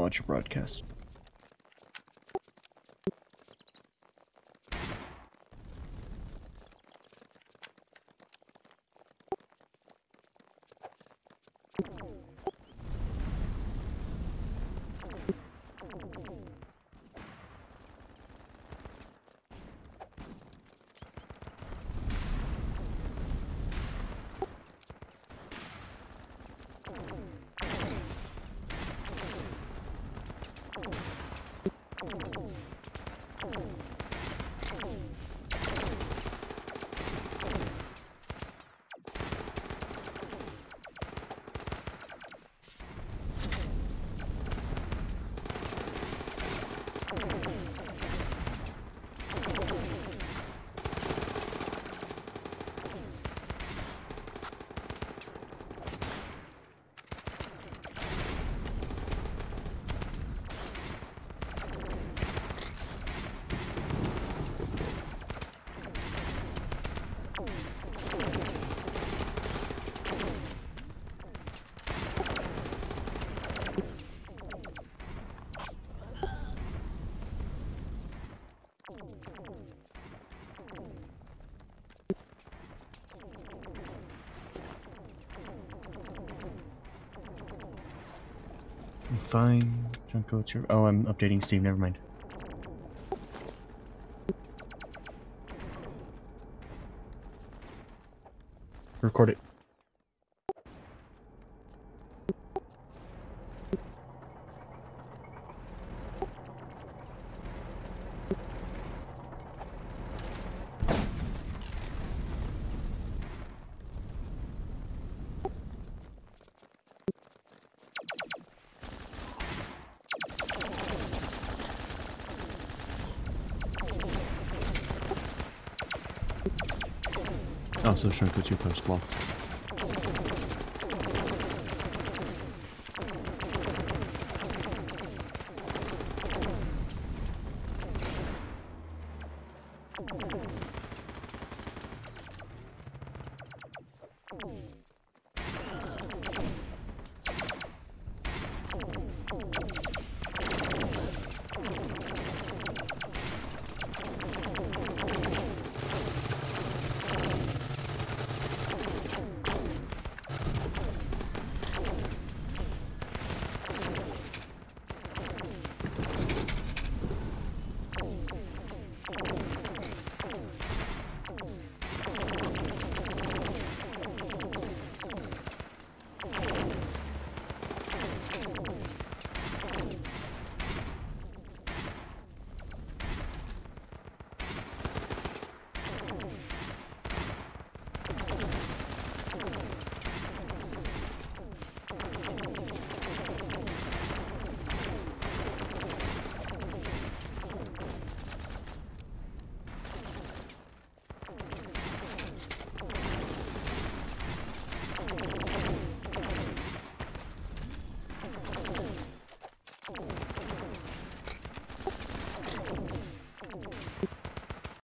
watch your broadcast. I'm fine. Junko, it's your. Oh, I'm updating Steam. Never mind. Record it. Also, Shunko 2 post wall.